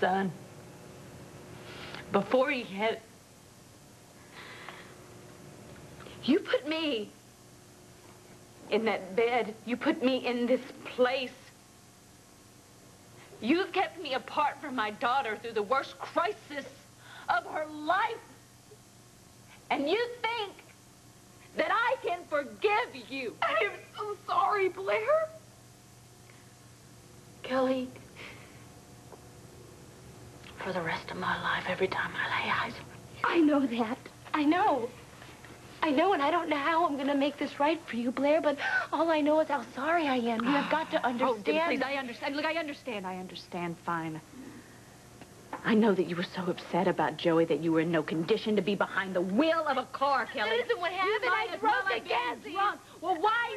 son. Before he had... You put me in that bed. You put me in this place. You've kept me apart from my daughter through the worst crisis of her life. And you think that I can forgive you. I'm so sorry, Blair. Kelly, for the rest of my life, every time I lay eyes on you. I know that. I know. I know, and I don't know how I'm going to make this right for you, Blair, but all I know is how sorry I am. You have got to oh, understand. Oh, please, I understand. Look, I understand. I understand. Fine. I know that you were so upset about Joey that you were in no condition to be behind the wheel of a car, Kelly. That isn't what happened. I broke the gas. Well, why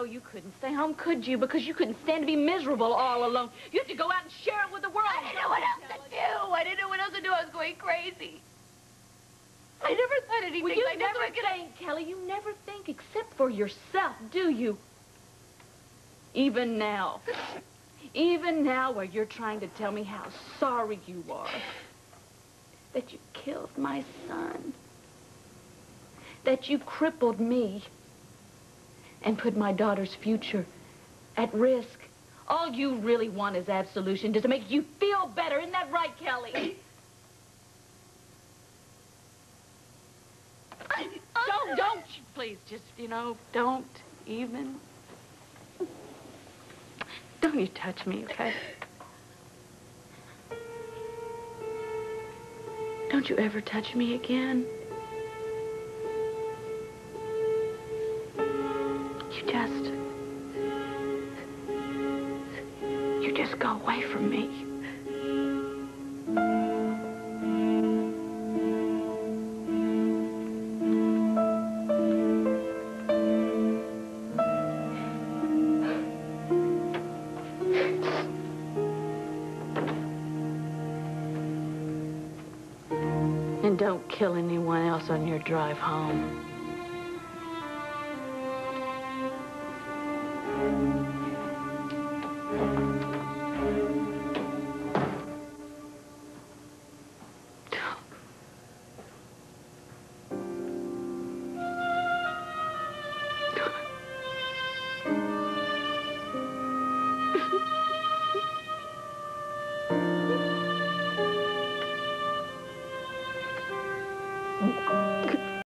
didn't. You couldn't stay home, could you? Because you couldn't stand to be miserable all alone. You had to go out and share it with the world. I didn't know what else to do. I didn't know what else to do. I was going crazy. I never thought anything. Well, you I never think, Kelly. You never think except for yourself, do you? Even now. Even now where you're trying to tell me how sorry you are. That you killed my son. That you crippled me. And put my daughter's future at risk. All you really want is absolution, just to make you feel better. Isn't that right, Kelly? don't, don't, please, just, you know, don't even. Don't you touch me, okay? Don't you ever touch me again. You just... You just go away from me. And don't kill anyone else on your drive home.